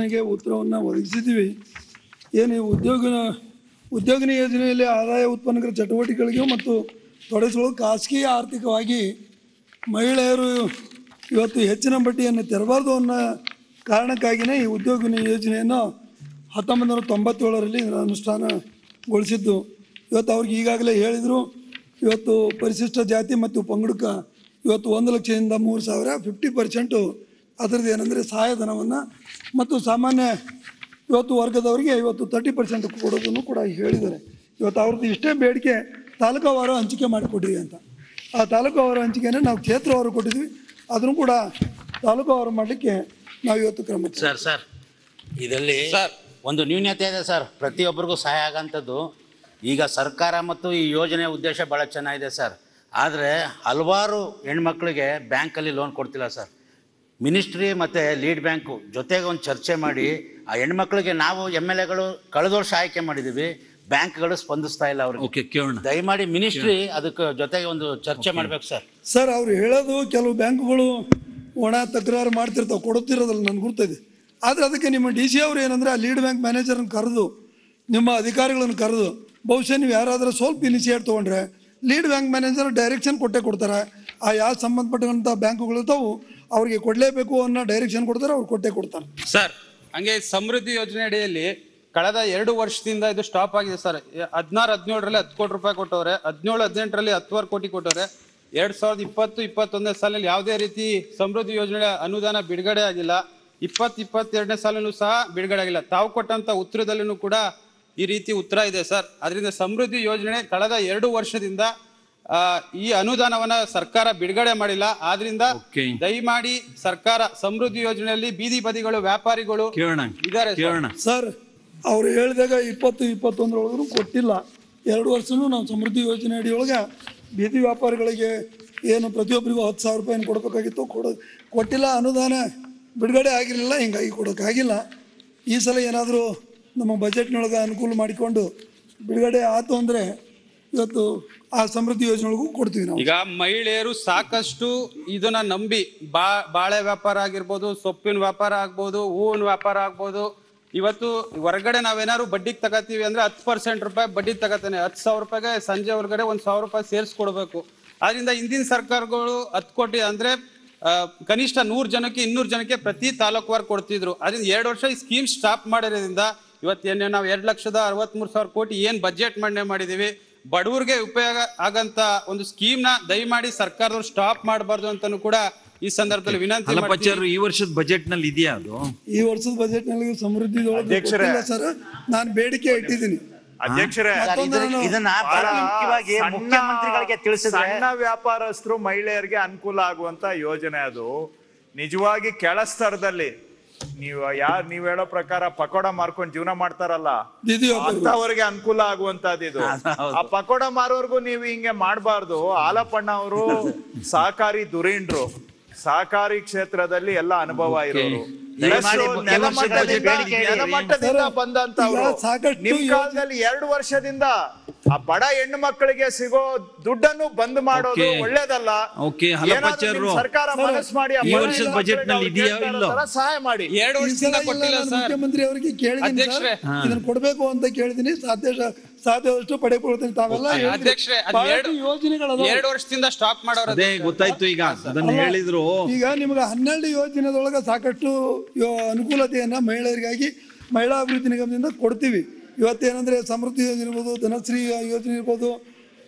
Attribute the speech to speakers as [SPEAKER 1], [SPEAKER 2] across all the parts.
[SPEAKER 1] ಉತ್ತರವನ್ನು ಒದಗಿಸಿದ್ದೀವಿ. ಏನು ಈ ಉದ್ಯೋಗ ಉದ್ಯೋಗಿನಿ ಯೋಜನೆಯಲ್ಲಿ ಆದಾಯ ಉತ್ಪನ್ನಗಳ ಚಟುವಟಿಕೆಗಳಿಗೆ ಮತ್ತು ತೊಡಗಿಸಲು ಖಾಸಗಿ ಆರ್ಥಿಕವಾಗಿ ಮಹಿಳೆಯರು ಇವತ್ತು ಹೆಚ್ಚಿನ ಬಡ್ಡಿಯನ್ನು ತೆರಬಾರ್ದು ಅನ್ನೋ ಕಾರಣಕ್ಕಾಗಿಯೇ ಈ ಉದ್ಯೋಗಿನಿ ಯೋಜನೆಯನ್ನು ಹತ್ತೊಂಬತ್ತು ನೂರ ತೊಂಬತ್ತೇಳರಲ್ಲಿ ಅನುಷ್ಠಾನಗೊಳಿಸಿದ್ದು. ಇವತ್ತು ಅವ್ರಿಗೆ ಈಗಾಗಲೇ ಹೇಳಿದರು, ಇವತ್ತು ಪರಿಶಿಷ್ಟ ಜಾತಿ ಮತ್ತು ಪಂಗಡಕ ಇವತ್ತು ಒಂದು ಲಕ್ಷದಿಂದ ಮೂರು ಸಾವಿರ ಫಿಫ್ಟಿ ಪರ್ಸೆಂಟು ಅದರದ್ದು ಏನಂದರೆ ಸಹಾಯಧನವನ್ನು ಮತ್ತು ಸಾಮಾನ್ಯ ಇವತ್ತು ವರ್ಗದವರಿಗೆ ಇವತ್ತು ತರ್ಟಿ ಪರ್ಸೆಂಟ್ ಕೊಡೋದನ್ನು ಕೂಡ ಹೇಳಿದ್ದಾರೆ. ಇವತ್ತು ಅವ್ರದ್ದು ಇಷ್ಟೇ ಬೇಡಿಕೆ ತಾಲೂಕಾವಾರು ಹಂಚಿಕೆ ಮಾಡಿಕೊಡ್ರಿ ಅಂತ. ಆ ತಾಲೂಕಾವಾರು ಹಂಚಿಕೆಯನ್ನು ನಾವು ಕ್ಷೇತ್ರವಾರು ಕೊಟ್ಟಿದ್ವಿ. ಅದನ್ನು ಕೂಡ ತಾಲೂಕಾವಾರು ಮಾಡಲಿಕ್ಕೆ ನಾವು ಇವತ್ತು ಕ್ರಮ
[SPEAKER 2] ಸರ್ ಸರ್ ಇದರಲ್ಲಿ ಸರ್. ಒಂದು ನ್ಯೂನ್ಯತೆ ಇದೆ ಸರ್. ಪ್ರತಿಯೊಬ್ಬರಿಗೂ ಸಹಾಯ ಆಗೋಂಥದ್ದು. ಈಗ ಸರ್ಕಾರ ಮತ್ತು ಈ ಯೋಜನೆ ಉದ್ದೇಶ ಭಾಳ ಚೆನ್ನಾಗಿದೆ ಸರ್. ಆದರೆ ಹಲವಾರು ಹೆಣ್ಮಕ್ಳಿಗೆ ಬ್ಯಾಂಕಲ್ಲಿ ಲೋನ್ ಕೊಡ್ತಿಲ್ಲ ಸರ್. ಮಿನಿಸ್ಟ್ರಿ ಮತ್ತು ಲೀಡ್ ಬ್ಯಾಂಕು ಜೊತೆಗೆ ಒಂದು ಚರ್ಚೆ ಮಾಡಿ ಆ ಹೆಣ್ಮಕ್ಳಿಗೆ ನಾವು ಎಂ ಎಲ್ ಎಗಳು ಕಳೆದ ವರ್ಷ ಆಯ್ಕೆ ಮಾಡಿದ್ದೀವಿ ಬ್ಯಾಂಕ್ಗಳು ಸ್ಪಂದಿಸ್ತಾ ಇಲ್ಲ ಅವ್ರಿಗೆ. ದಯಮಾಡಿ ಮಿನಿಸ್ಟ್ರಿ ಅದಕ್ಕೆ ಜೊತೆಗೆ ಒಂದು ಚರ್ಚೆ ಮಾಡ್ಬೇಕು ಸರ್.
[SPEAKER 1] ಸರ್ ಅವ್ರು ಹೇಳೋದು ಕೆಲವು ಬ್ಯಾಂಕ್ಗಳು ಒಣ ತಕರಾರು ಮಾಡ್ತಿರ್ತಾವೆ ಕೊಡುತ್ತಿರೋದಲ್ಲ ನನ್ಗೆ ಗುರ್ತದೆ. ಆದರೆ ಅದಕ್ಕೆ ನಿಮ್ಮ ಡಿ ಸಿ ಅವರು ಏನಂದರೆ ಆ ಲೀಡ್ ಬ್ಯಾಂಕ್ ಮ್ಯಾನೇಜರ್ನ ಕರೆದು ನಿಮ್ಮ ಅಧಿಕಾರಿಗಳನ್ನು ಕರೆದು ಬಹುಶಃ ನೀವು ಯಾರಾದರೂ ಸ್ವಲ್ಪ ಇನಿಷಿಯೇಟ್ ತೊಗೊಂಡ್ರೆ ಲೀಡ್ ಬ್ಯಾಂಕ್ ಮ್ಯಾನೇಜರ್ ಡೈರೆಕ್ಷನ್ ಕೊಟ್ಟೆ ಕೊಡ್ತಾರೆ. ಆ ಯಾವ ಸಂಬಂಧಪಟ್ಟಂಥ ಬ್ಯಾಂಕುಗಳು ಇರ್ತಾವು ಅವ್ರಿಗೆ ಕೊಡಲೇಬೇಕು ಅನ್ನೋ ಡೈರೆಕ್ಷನ್ ಕೊಡ್ತಾರೆ, ಅವ್ರು ಕೊಟ್ಟೇ ಕೊಡ್ತಾರೆ.
[SPEAKER 3] ಸರ್ ಹಂಗೆ ಸಮೃದ್ಧಿ ಯೋಜನೆ ಅಡಿಯಲ್ಲಿ ಕಳೆದ ಎರಡು ವರ್ಷದಿಂದ ಇದು ಸ್ಟಾಪ್ ಆಗಿದೆ ಸರ್ ಹದಿನಾರು, ಹದಿನೇಳರಲ್ಲಿ ಹತ್ತು ಕೋಟಿ ರೂಪಾಯಿ ಕೊಟ್ಟವ್ರೆ, ಹದಿನೇಳು, ಹದಿನೆಂಟರಲ್ಲಿ ಹತ್ತುವರೆ ಕೋಟಿ ಕೊಟ್ಟವ್ರೆ. ಎರಡ್ ಸಾವಿರದ ಇಪ್ಪತ್ತು, ಇಪ್ಪತ್ತೊಂದನೇ ಸಾಲಲ್ಲಿ ಯಾವುದೇ ರೀತಿ ಸಮೃದ್ಧಿ ಯೋಜನೆ ಅನುದಾನ ಬಿಡುಗಡೆ ಆಗಿಲ್ಲ. ಇಪ್ಪತ್ತು, ಇಪ್ಪತ್ತೆರಡನೇ ಸಾಲಲ್ಲೂ ಸಹ ಬಿಡುಗಡೆ ಆಗಿಲ್ಲ. ತಾವು ಕೊಟ್ಟಂತ ಉತ್ತರದಲ್ಲೂ ಕೂಡ ಈ ರೀತಿ ಉತ್ತರ ಇದೆ ಸರ್ ಅದರಿಂದ ಸಮೃದ್ಧಿ ಯೋಜನೆ ಕಳೆದ ಎರಡು ವರ್ಷದಿಂದ ಈ ಅನುದಾನವನ್ನ ಸರ್ಕಾರ ಬಿಡುಗಡೆ ಮಾಡಿಲ್ಲ. ಆದ್ರಿಂದ ದಯಮಾಡಿ ಸರ್ಕಾರ ಸಮೃದ್ಧಿ ಯೋಜನೆಯಲ್ಲಿ ಬೀದಿ ಬದಿಗಳು ವ್ಯಾಪಾರಿಗಳು
[SPEAKER 4] ಇದಾರೆ
[SPEAKER 3] ಇದ್ದಾರೆ ಸರ್.
[SPEAKER 4] ಕೇಳೋಣ.
[SPEAKER 1] ಸರ್ ಅವ್ರು ಹೇಳಿದಾಗ ಇಪ್ಪತ್ತು ಇಪ್ಪತ್ತೊಂದರೊಳಗೂ ಕೊಟ್ಟಿಲ್ಲ. ಎರಡು ವರ್ಷನೂ ನಾವು ಸಮೃದ್ಧಿ ಯೋಜನೆ ಅಡಿಯೊಳಗೆ ಬೀದಿ ವ್ಯಾಪಾರಿಗಳಿಗೆ ಏನು ಪ್ರತಿಯೊಬ್ಬರಿಗೂ ಹತ್ತು ಸಾವಿರ ರೂಪಾಯಿ ಕೊಡಬೇಕಾಗಿತ್ತು ಕೊಡ ಕೊಟ್ಟಿಲ್ಲ. ಅನುದಾನ ಬಿಡುಗಡೆ ಆಗಿರಲಿಲ್ಲ ಹಿಂಗಾಗಿ ಕೊಡೋಕ್ಕಾಗಿಲ್ಲ. ಈ ಸಲ ಏನಾದರೂ ನಮ್ಮ ಬಜೆಟ್ನೊಳಗೆ ಅನುಕೂಲ ಮಾಡಿಕೊಂಡು ಬಿಡುಗಡೆ ಆಯಿತು ಅಂದರೆ ಇವತ್ತು ಆ ಸಮೃದ್ಧಿ ಯೋಜನೆಗಳಿಗೂ ಕೊಡ್ತೀವಿ ನಾವು.
[SPEAKER 3] ಈಗ ಮಹಿಳೆಯರು ಸಾಕಷ್ಟು ಇದನ್ನ ನಂಬಿ, ಬಾ, ಬಾಳೆ ವ್ಯಾಪಾರ ಆಗಿರ್ಬೋದು, ಸೊಪ್ಪಿನ ವ್ಯಾಪಾರ ಆಗ್ಬೋದು, ಹೂವಿನ ವ್ಯಾಪಾರ ಆಗ್ಬೋದು, ಇವತ್ತು ಹೊರಗಡೆ ನಾವೇನಾದ್ರು ಬಡ್ಡಿಗೆ ತಗೋತೀವಿ ಅಂದ್ರೆ ಹತ್ತು ಪರ್ಸೆಂಟ್ ರೂಪಾಯಿ ಬಡ್ಡಿ ತಗೋತಾನೆ. ಹತ್ತು ಸಾವಿರ ರೂಪಾಯಿಗೆ ಸಂಜೆ ಹೊರಗಡೆ ಒಂದು ಸಾವಿರ ರೂಪಾಯಿ ಸೇರಿಸ್ಕೊಡ್ಬೇಕು. ಆದ್ರಿಂದ ಹಿಂದಿನ ಸರ್ಕಾರಗಳು ಹತ್ತು ಕೋಟಿ ಅಂದ್ರೆ ಕನಿಷ್ಠ ನೂರು ಜನಕ್ಕೆ, ಇನ್ನೂರು ಜನಕ್ಕೆ ಪ್ರತಿ ತಾಲೂಕುವಾರು ಕೊಡ್ತಿದ್ರು. ಅದರಿಂದ ಎರಡು ವರ್ಷ ಈ ಸ್ಕೀಮ್ ಸ್ಟಾಪ್ ಮಾಡಿರೋದ್ರಿಂದ ಇವತ್ತೇನೇ ನಾವು ಎರಡು ಲಕ್ಷದ ಅರವತ್ಮೂರು ಸಾವಿರ ಕೋಟಿ ಏನು ಬಜೆಟ್ ಮಂಡನೆ ಮಾಡಿದೀವಿ. ಬಡವರಿಗೆ ಉಪಯೋಗ ಆಗಂತ ಒಂದು ಸ್ಕೀಮ್ನ ದಯಮಾಡಿ ಸರ್ಕಾರದವ್ರು ಸ್ಟಾಪ್ ಮಾಡಬಾರ್ದು ಅಂತಾನು ಕೂಡ ಈ ಸಂದರ್ಭದಲ್ಲಿ ವಿನಂತಿ ಮಾಡ್ತೀನಿ.
[SPEAKER 4] ಈ ವರ್ಷದ ಬಜೆಟ್ನಲ್ಲಿ ಇದೆಯಾ ಅದು?
[SPEAKER 1] ಈ ವರ್ಷದ ಬಜೆಟ್ನಲ್ಲಿ ಸಮೃದ್ಧಿ
[SPEAKER 5] ಅಧ್ಯಕ್ಷರೇ.
[SPEAKER 1] ಸರ್. ನಾನು ಬೇಡಿಕೆ ಇಟ್ಟಿದ್ದೀನಿ.
[SPEAKER 5] ಅಧ್ಯಕ್ಷರೇ.
[SPEAKER 2] ಸರ್, ಇದನ್ನ ಬಹಳ
[SPEAKER 5] ಸಣ್ಣ-
[SPEAKER 2] ಮುಖ್ಯಮಂತ್ರಿಗಳಿಗೆ ತಿಳಿಸಿದ್ರೆ
[SPEAKER 5] ಸಣ್ಣ ವ್ಯಾಪಾರಸ್ಥರು ಮಹಿಳೆಯರಿಗೆ ಅನುಕೂಲ ಆಗುವಂತ ಯೋಜನೆ ಅದು. ನಿಜವಾಗಿ ಕೆಳ ಸ್ತರದಲ್ಲಿ ನೀವು ಯಾರು ನೀವ್ ಹೇಳೋ ಪ್ರಕಾರ ಪಕೋಡ ಮಾರ್ಕೊಂಡು ಜೀವನ ಮಾಡ್ತಾರಲ್ಲ ಅಂತವರಿಗೆ ಅನುಕೂಲ ಆಗುವಂತದ್ದು ಇದು. ಆ ಪಕೋಡ ಮಾರೋರ್ಗು ನೀವು ಹಿಂಗೆ ಮಾಡಬಾರ್ದು. ಆಲಪಣ್ಣ ಅವರು ಸಹಕಾರಿ ದುರೀಂಡ್ರು. ಸಹಕಾರಿ ಕ್ಷೇತ್ರದಲ್ಲಿ ಎಲ್ಲ ಅನುಭವ ಇರೋರು. ನೆಲಮಟ್ಟದಿಂದ- ಬಂದಂತವ್ರು ನಿಮ್ ಕಾಲದಲ್ಲಿ ಎರಡು ವರ್ಷದಿಂದ ಆ ಬಡ ಹೆಣ್ಣು ಮಕ್ಕಳಿಗೆ ಸಿಗೋ ದುಡ್ಡನ್ನು ಬಂದ್ ಮಾಡೋದು. ಒಳ್ಳೇದಲ್ಲ. ಸರ್ಕಾರ ಮನಸ್ಸು ಮಾಡಿ ಆ
[SPEAKER 4] ಈ ವರ್ಷದ
[SPEAKER 5] ಹೆಣ್ಣು
[SPEAKER 4] ನಲ್ಲಿ ಇದೆಯಾ
[SPEAKER 5] ಅವ್ರು
[SPEAKER 4] ಇಲ್ಲೋ?
[SPEAKER 5] ಸಹಾಯ ಮಾಡಿ.
[SPEAKER 3] ಎರಡು ವರ್ಷದಿಂದ ಕೊಟ್ಟಿಲ್ಲ ಸರ್.
[SPEAKER 1] ಮುಖ್ಯಮಂತ್ರಿ ಅವರಿಗೆ ಕೇಳಿದ್ದೀನಿ. ಇದನ್ನ ಕೊಡಬೇಕು ಅಂತ ಕೇಳಿದ್ದೀನಿ. ಸಾಧ್ಯ ಸಾಧ್ಯವಷ್ಟು ಪಡೆಕೊಳ್ತೀನಿ ತಾವೆಲ್ಲ ಯೋಜನೆಗಳು
[SPEAKER 3] ಎರಡು ವರ್ಷದಿಂದ ಸ್ಟಾಪ್ ಮಾಡೋರು
[SPEAKER 4] ಅದೇ ಗೊತ್ತಾಯ್ತು ಈಗ. ಅದನ್ನ ಹೇಳಿದ್ರು.
[SPEAKER 1] ಈಗ ನಿಮಗೆ ಹನ್ನೆರಡು ಯೋಜನೆದೊಳಗೆ ಸಾಕಷ್ಟು ಅನುಕೂಲತೆಯನ್ನ ಮಹಿಳೆಯರಿಗಾಗಿ ಮಹಿಳಾ ಅಭಿವೃದ್ಧಿ ನಿಗಮದಿಂದ ಕೊಡ್ತೀವಿ. ಇವತ್ತೇನಂದ್ರೆ ಸಮೃದ್ಧಿ ಯೋಜನೆ ಇರ್ಬೋದು ಧನಶ್ರೀ ಯೋಜನೆ ಇರ್ಬೋದು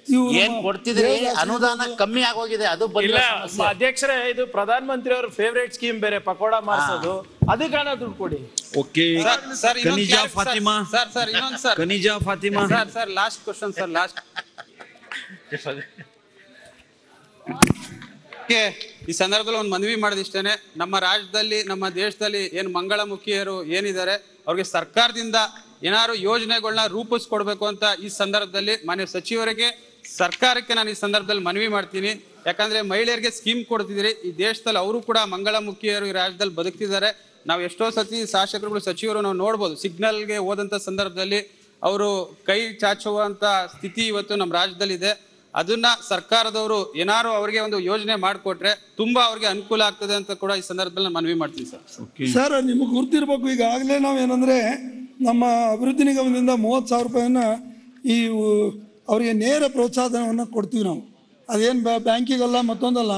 [SPEAKER 1] ಇವು
[SPEAKER 2] ಏನ್
[SPEAKER 1] ನಮ್ಮ
[SPEAKER 2] ಕೊಡ್ತಿದ್ರಿ
[SPEAKER 1] ದೇವದಾಸಿ
[SPEAKER 2] ಅನುದಾನ ಕಮ್ಮಿ ಆಗೋಗಿದೆ ಅದು
[SPEAKER 6] ಇಲ್ಲ
[SPEAKER 2] ಬಂದಿಲ್ಲ ಸಮಸ್ಯೆ.
[SPEAKER 6] ಅಧ್ಯಕ್ಷರೇ ಇದು ಪ್ರಧಾನ ಮಂತ್ರಿ ಅವ್ರ ಫೇವರೇಟ್ ಸ್ಕೀಮ್ ಬೇರೆ ಪಕೋಡ ಮಾಡಿಸೋದು ಅದಕ್ಕೆ ಹಣ ದುಡ್ಡು ಕೊಡಿ.
[SPEAKER 4] Okay
[SPEAKER 3] sir,
[SPEAKER 4] Kaniza Fatima.
[SPEAKER 3] Sir sir ಇನ್ನೊಂದು sir
[SPEAKER 4] Kaniza Fatima.
[SPEAKER 3] Sir sir last question sir last ಈ ಸಂದರ್ಭದಲ್ಲಿ ಒಂದು ಮನವಿ ಮಾಡಿದಿಷ್ಟೇನೆ. ನಮ್ಮ ರಾಜ್ಯದಲ್ಲಿ ನಮ್ಮ ದೇಶದಲ್ಲಿ ಏನು ಮಂಗಳಮುಖಿಯರು ಏನಿದ್ದಾರೆ ಅವ್ರಿಗೆ ಸರ್ಕಾರದಿಂದ ಏನಾದ್ರು ಯೋಜನೆಗಳನ್ನ ರೂಪಿಸ್ಕೊಡ್ಬೇಕು ಅಂತ ಈ ಸಂದರ್ಭದಲ್ಲಿ ಮಾನ್ಯ ಸಚಿವರಿಗೆ ಸರ್ಕಾರಕ್ಕೆ ನಾನು ಈ ಸಂದರ್ಭದಲ್ಲಿ ಮನವಿ ಮಾಡ್ತೀನಿ. ಯಾಕಂದ್ರೆ ಮಹಿಳೆಯರಿಗೆ ಸ್ಕೀಮ್ ಕೊಡ್ತಿದ್ದೀರಿ. ಈ ದೇಶದಲ್ಲಿ ಅವರು ಕೂಡ ಮಂಗಳಮುಖಿಯರು ಈ ರಾಜ್ಯದಲ್ಲಿ ಬದುಕ್ತಿದ್ದಾರೆ. ನಾವು ಎಷ್ಟೋ ಸತಿ ಶಾಸಕರುಗಳು, ಸಚಿವರು ನಾವು ನೋಡ್ಬೋದು. ಸಿಗ್ನಲ್ಗೆ ಹೋದಂಥ ಸಂದರ್ಭದಲ್ಲಿ ಅವರು ಕೈ ಚಾಚುವಂತ ಸ್ಥಿತಿ ಇವತ್ತು ನಮ್ಮ ರಾಜ್ಯದಲ್ಲಿದೆ. ಅದನ್ನ ಸರ್ಕಾರದವರು ಏನಾರು ಅವರಿಗೆ ಒಂದು ಯೋಜನೆ ಮಾಡಿಕೊಟ್ರೆ ತುಂಬಾ ಅವ್ರಿಗೆ ಅನುಕೂಲ ಆಗ್ತದೆ ಅಂತ ಕೂಡ ಈ ಸಂದರ್ಭದಲ್ಲಿ ನಾನು ಮನವಿ ಮಾಡ್ತೀನಿ ಸರ್.
[SPEAKER 1] ಸರ್, ನಿಮಗೆ ಗುರ್ತಿರ್ಬೇಕು. ಈಗಾಗಲೇ ನಾವು ಏನಂದರೆ ನಮ್ಮ ಅಭಿವೃದ್ಧಿ ನಿಗಮದಿಂದ ಮೂವತ್ತು ಸಾವಿರ ರೂಪಾಯಿಯನ್ನು ಈ ಅವರಿಗೆ ನೇರ ಪ್ರೋತ್ಸಾಹಧನವನ್ನು ಕೊಡ್ತೀವಿ ನಾವು. ಅದೇನು ಬ್ಯಾಂಕಿಗಲ್ಲ ಮತ್ತೊಂದಲ್ಲ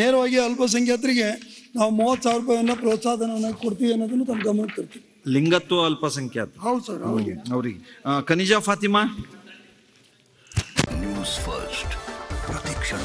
[SPEAKER 1] ನೇರವಾಗಿ ಅಲ್ಪಸಂಖ್ಯಾತರಿಗೆ ನಾವು ಮೂವತ್ತು ಸಾವಿರ ರೂಪಾಯಿಯನ್ನು ಪ್ರೋತ್ಸಾಹಧನವನ್ನು ಕೊಡ್ತೀವಿ ಅನ್ನೋದನ್ನು ತಮ್ಮ ಗಮನಕ್ಕೆ ತರ್ತೀವಿ.
[SPEAKER 4] ಲಿಂಗತ್ವ ಅಲ್ಪಸಂಖ್ಯಾತ.
[SPEAKER 1] ಹೌದು ಸರ್ ಅವರಿಗೆ
[SPEAKER 4] ಅವರಿಗೆ. ಖನಿಜ ಫಾತಿಮಾ?
[SPEAKER 7] ನ್ಯೂಸ್ ಫಸ್ಟ್ ಪ್ರತಿಕ್ಷಣ.